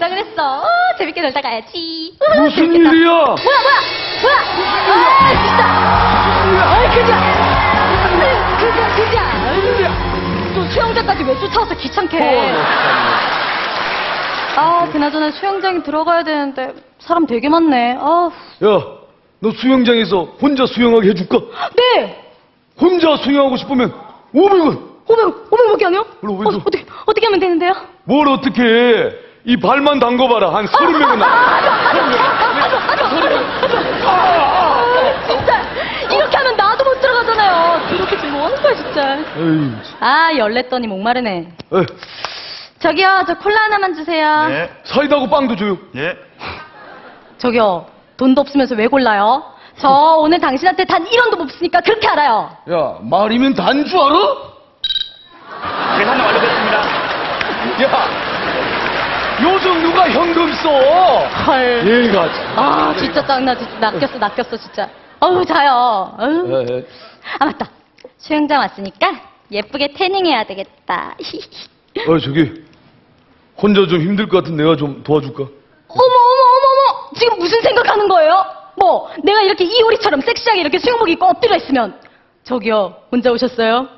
개장을 했어. 어, 재밌게 놀다 가야지. 무슨 재밌겠다. 일이야? 뭐야, 뭐야, 뭐야? 아, 진짜. 아이, 그자. 그자, 그자. 아유, 또 수영장까지 왜 쫓아와서 귀찮게. 아, 그나저나 수영장에 들어가야 되는데 사람 되게 많네. 아, 야, 너 수영장에서 혼자 수영하게 해줄까? 네. 혼자 수영하고 싶으면 500원. 500, 500밖에 안 해요? 그럼 왜 어, 저- 어떻게, 어떻게 하면 되는데요? 뭘 어떻게 해? 이 발만 담궈봐라. 한 30명은 나. 아, 진짜. 이렇게 하면 나도 못 들어가잖아요. 그렇게 지금 뭐 하는 거야, 진짜. 에이, 아, 열냈더니 목마르네. 에, 저기요, 저 콜라 하나만 주세요. 예, 사이다하고 빵도 줘요. 예. 저기요, 돈도 없으면서 왜 골라요? 저 오늘 당신한테 단 1원도 못 쓰니까 그렇게 알아요. 야, 말이면 단줄 알아? 계산 완료됐습니다. 야, 요즘 누가 현금 써? 헐. 얘가. 아, 진짜 짜증나. 진짜 낚였어, 낚였어, 진짜. 어우, 자요. 어우. 에, 에. 아, 맞다. 수영장 왔으니까 예쁘게 태닝해야 되겠다. 어, 저기. 혼자 좀 힘들 것 같은 내가 좀 도와줄까? 어머, 어머, 어머, 어머! 지금 무슨 생각하는 거예요? 뭐, 내가 이렇게 이효리처럼 섹시하게 이렇게 수영복 입고 엎드려 있으면, 저기요, 혼자 오셨어요?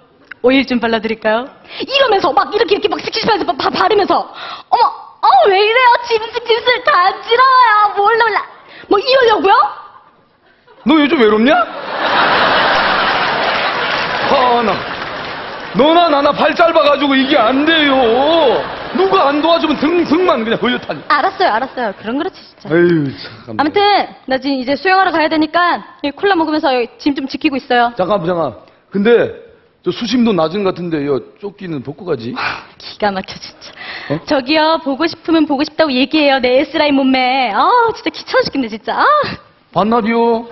오일 좀 발라드릴까요? 이러면서 막 이렇게 이렇게 막 스킨십하면서 바, 바르면서, 어머, 어, 왜 이래요? 짐승 짐승 간지러워요. 몰라, 몰라. 뭐 이러려고요? 너 요즘 외롭냐? 아, 나. 너나 나나 발 짧아가지고 이게 안 돼요. 누가 안 도와주면 등, 등만 그냥 걸려타니. 알았어요, 알았어요. 그럼 그렇지, 진짜. 에휴, 참. 아무튼, 나 지금 이제 수영하러 가야 되니까, 이 콜라 먹으면서 짐 좀 지키고 있어요. 잠깐, 잠깐. 근데, 저 수심도 낮은 것 같은데, 요 조끼는 벗고 가지. 기가 막혀 진짜. 어? 저기요 보고 싶으면 보고 싶다고 얘기해요 내 S라인 몸매. 아 진짜 귀찮아 죽겠네 진짜. 아, 반납이요.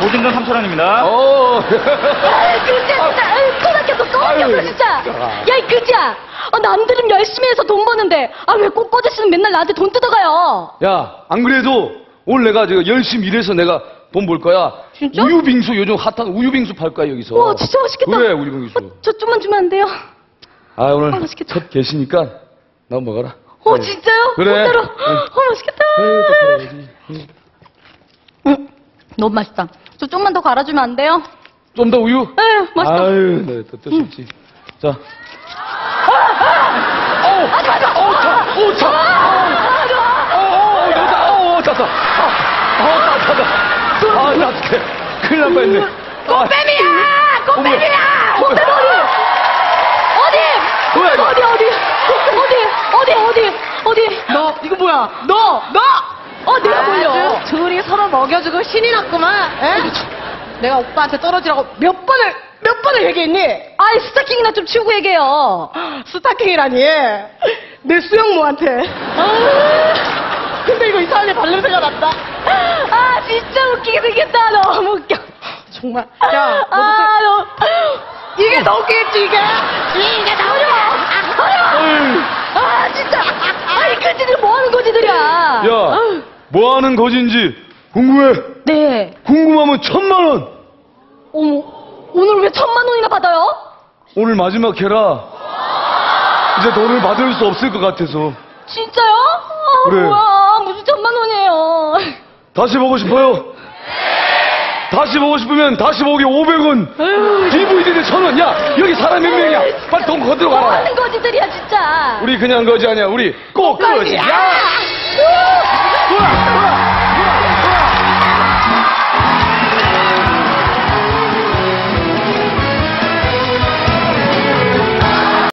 보증금 3,000원입니다. 어. 아 그지야 진짜. 아유, 코 막혀서 또 막혔어 아유, 진짜. 진짜. 야 이 그지야. 아, 남들은 열심히 해서 돈 버는데 아 왜 꼬꼬지 씨는 맨날 나한테 돈 뜯어가요. 야, 안 그래도 오늘 내가 제가 열심히 일해서 내가 돈 벌 거야. 진짜? 우유빙수 요즘 핫한 우유빙수 팔 거야 여기서. 와 진짜 맛있겠다. 그래, 우유빙수. 어, 저 좀만 주면 안 돼요? 아 오늘 아, 맛있겠다. 첫 계시니까 나 먹어라. 어 진짜요? 그래. 응. 어 맛있겠다. 에이, 또. 응, 너무 맛있다. 저 좀만 더 갈아주면 안 돼요? 좀 더 우유? 에휴 맛있다. 아유, 내또 뜻없지. 자. 하지 마, 하지 마. 어, 차, 오, 차. 어, 어, 여자, 어, 차, 차. 아, 어, 차, 차, 차. 아, 나 어떡해. 큰일 날 뻔했네. 꽃뱀이야! 꽃뱀이야! 꽃뱀 어디? 어디? 뭐야, 이거? 어디 어디? 어디? 어디 어디? 어디? 너 이거 뭐야? 너 너! 어 내가 몰려. 아주 둘이 서로 먹여주고 신이 났구만. 에? 내가 오빠한테 떨어지라고 몇 번을 몇 번을 얘기했니? 아이 스타킹이나 좀 치우고 얘기해요. 스타킹이라니. 내 수영모한테. 아, 근데 이거 이상하게 발냄새가 났다. 아 진짜 웃기게 생겼다. 너무 웃겨. 정말. 야, 너 아, 너 이게 더 웃기겠지 이게? 이게 나오려. 어려워. 아 진짜. 아이 그지들 뭐 하는 거지들이야. 야, 뭐 하는 거진지 궁금해. 네. 궁금하면 천만 원. 어머 오늘 왜 천만 원이나 받아요? 오늘 마지막 해라. 이제 돈을 받을 수 없을 것 같아서. 진짜요? 아, 그래. 뭐야 무슨 천만 원이에요. 다시 보고 싶어요? 다시 보고 싶으면 다시 보기 500원. DVD는 천 원. 야, 여기 사람 몇 명이야? 빨리 돈 거들어 뭐 가라. 하는 거지들이야 진짜. 우리 그냥 거지 아니야. 우리 꼭 거지야. 야! 돌아, 돌아.